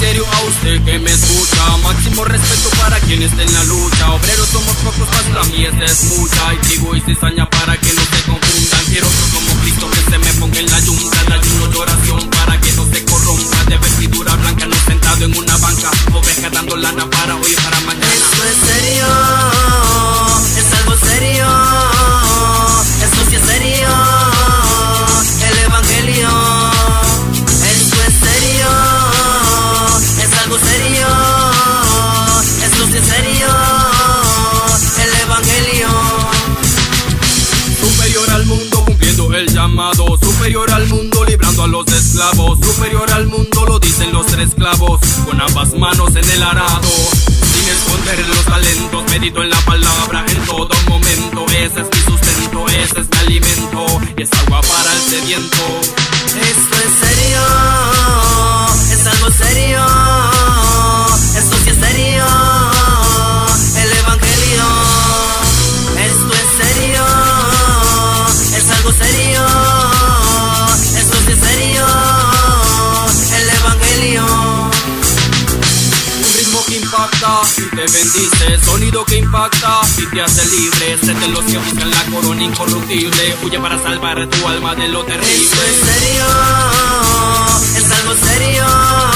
serio a usted que me escucha. Máximo respeto para quien esté en la lucha. Obreros somos pocos, más la mies es mucha Y trigo y cizaña para que no se confundan. Quiero que como Cristo que se me ponga en la yunta. El ayuno de oración para que no se corrompa. De vestidura blanca, no sentado en una banca. Oveja dando lana para hoy y para mañana. Superior al mundo librando a los esclavos. Superior al mundo lo dicen los tres clavos Con ambas manos en el arado. Sin esconder los talentos Medito en la palabra en todo momento. Ese es mi sustento, ese es mi alimento Y es agua para el sediento. Esto es serio, es algo serio. Bendice Sonido que impacta y te hace libre Sé de los que buscan la corona incorruptible Huye para salvar tu alma de lo terrible serio, es algo serio.